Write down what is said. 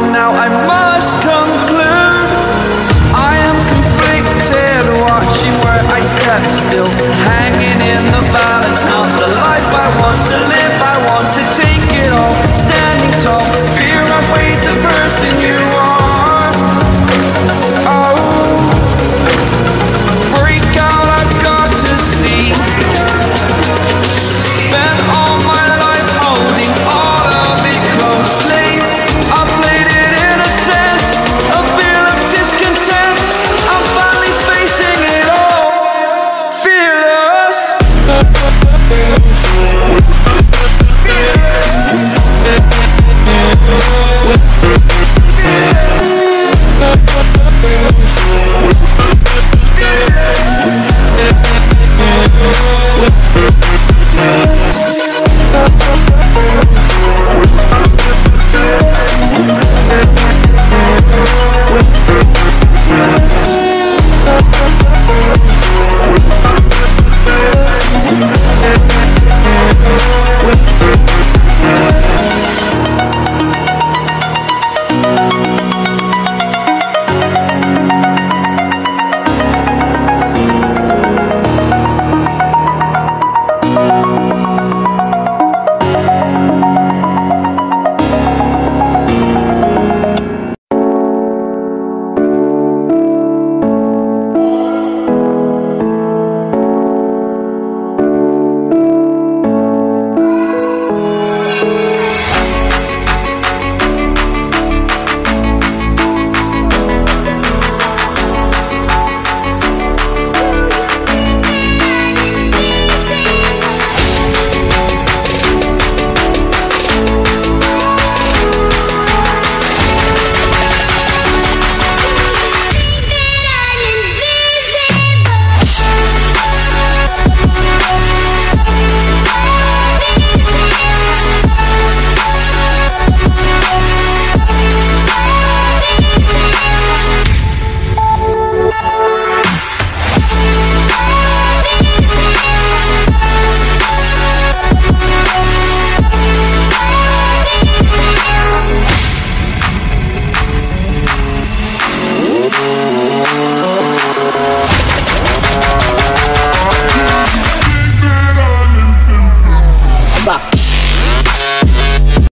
now I must